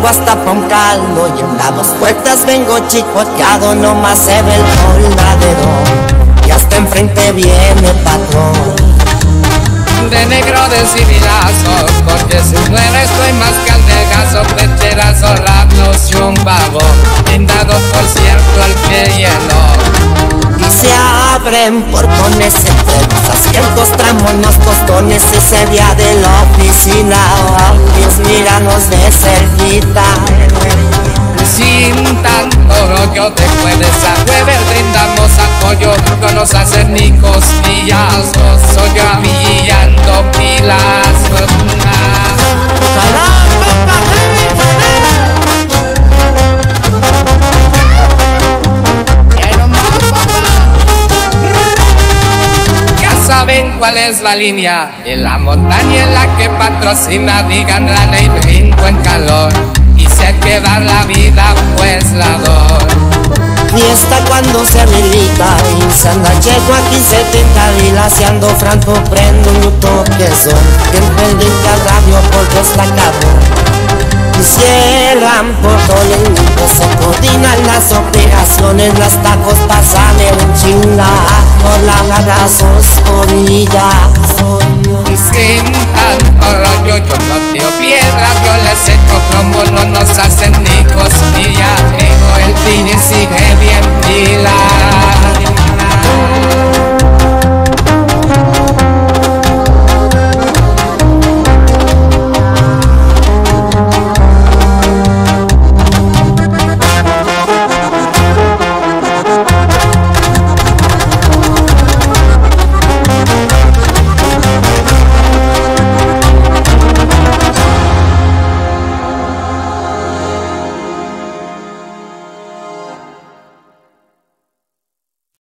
llego hasta Poncaldo y en las dos puertas vengo chicoteado, nomás se ve el soldadero y hasta enfrente viene patrón. De negro de civilazos, porque si muero estoy más que al negazo, pecheras, y un vago, brindado por cierto al que hielo. Y se abren portones entre los asientos, tramos, los costones ese día de la oficina míranos de cerquita. Sin tanto rollo te puedes a brindamos apoyo. Con los ni costillas soy yo avillando pilas cuál es la línea en la montaña en la que patrocina digan la ley brinco en calor se queda la vida pues la doy. Fiesta cuando se milita y se anda checo aquí 70 dilaciando franco prendo un toque son bien pendiente al radio porque está cabrón por el mundo se coordinan las operaciones las tacos pasan en chinga por la garrazos y sin tanto rollo yo no tiro piedra yo les echo plomo no nos hacen ni cosquilla pero el pila